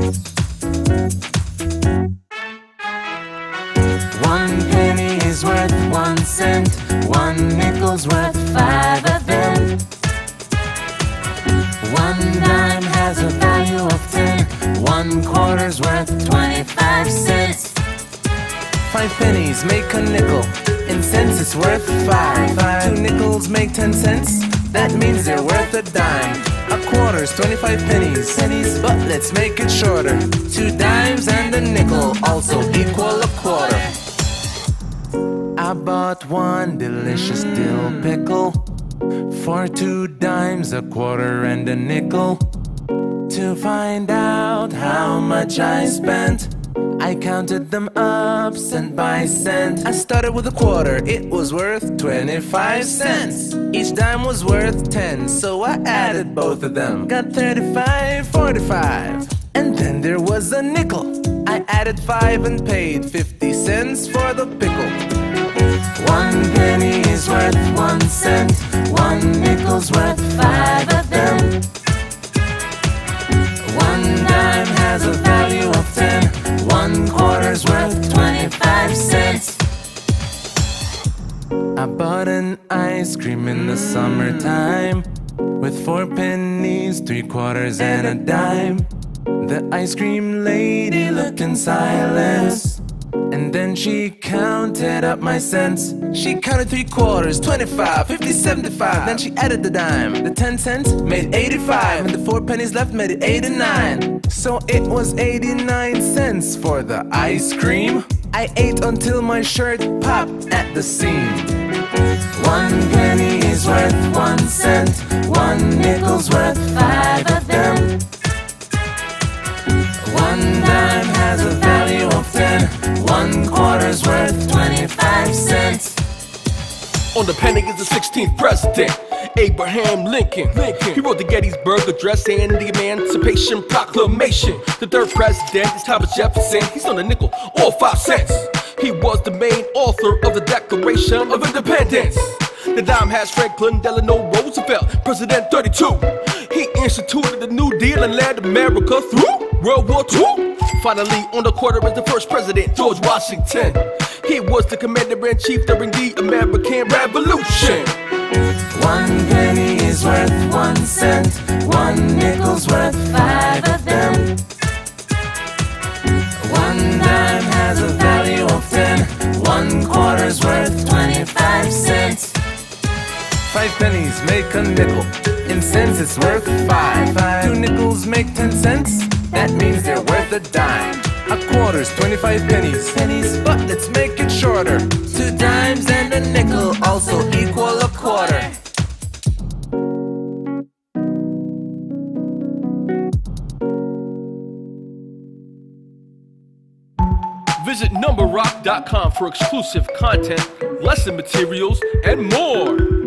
One penny is worth one cent, one nickel's worth five of them. One dime has a value of ten, one quarter's worth twenty-five cents. Five pennies make a nickel, in cents it's worth five. five. Two nickels make ten cents, that means they're worth a dime. A quarter's 25 pennies. Pennies, but let's make it shorter. Two dimes and a nickel also equal a quarter. I bought one delicious dill pickle for two dimes, a quarter, and a nickel. To find out how much I spent, I counted them up cent by cent. I started with a quarter, it was worth 25 cents. Each dime was worth 10, so I added both of them. Got 35, 45. And then there was a nickel. I added 5 and paid 50 cents for the pickle. One penny is worth one cent. One nickel's worth quarter's worth twenty-five cents. I bought an ice cream in the summertime with four pennies, three quarters, and a dime. The ice cream lady looked in silence. And then she counted up my cents. She counted three quarters, 25, 50, 75. Then she added the dime. The 10 cents made 85. And the four pennies left made it 89. So it was 89 cents for the ice cream. I ate until my shirt popped at the seam. One penny is worth one cent. One nickel's worth five of them. One dime has a value ten. One quarter's worth twenty-five cents. On the penny is the 16th president, Abraham Lincoln. Lincoln. He wrote the Gettysburg Address and the Emancipation Proclamation. The third president is Thomas Jefferson. He's on the nickel or five cents. He was the main author of the Declaration of Independence. The dime has Franklin Delano Roosevelt, President 32. He instituted the New Deal and led America through World War II. Finally, on the quarter is the first president, George Washington. He was the commander in chief during the American Revolution. One penny is worth one cent. One nickel's worth five of them. One dime has a value of ten. One quarter's worth twenty-five cents. Five pennies make a nickel. In cents, it's worth five. Two nickels make ten cents. That means they're worth a dime. A quarter's 25 pennies. Pennies, but let's make it shorter. Two dimes and a nickel also equal a quarter. Visit numberock.com for exclusive content, lesson materials, and more.